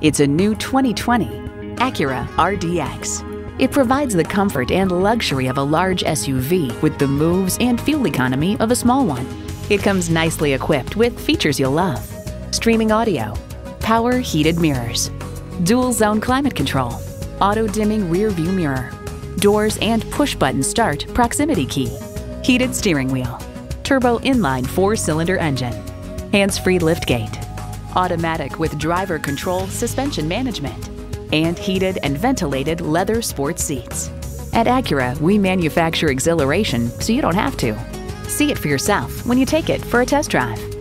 It's a new 2020 Acura RDX. It provides the comfort and luxury of a large SUV with the moves and fuel economy of a small one. It comes nicely equipped with features you'll love. Streaming audio, power heated mirrors, dual zone climate control, auto dimming rear view mirror, doors and push button start proximity key, heated steering wheel, turbo inline four cylinder engine, hands free liftgate, automatic with driver control suspension management, and heated and ventilated leather sports seats. At Acura, we manufacture exhilaration so you don't have to. See it for yourself when you take it for a test drive.